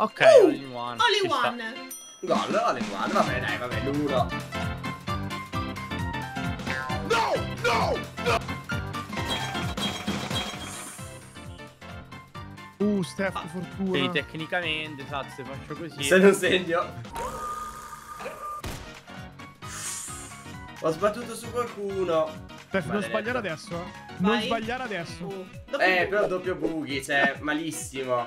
Ok, Uh, all in one. All ci in sta. one. Gol, all in one. Vabbè, dai, vabbè, l'uno. Uh, Steph, Ah. fortuna. Sì, tecnicamente, esatto, se faccio così. Se non segno. Ho sbattuto su qualcuno. Steph, non sbagliare adesso. eh. Non sbagliare adesso. Uh, Eh, però doppio bughi, cioè, malissimo.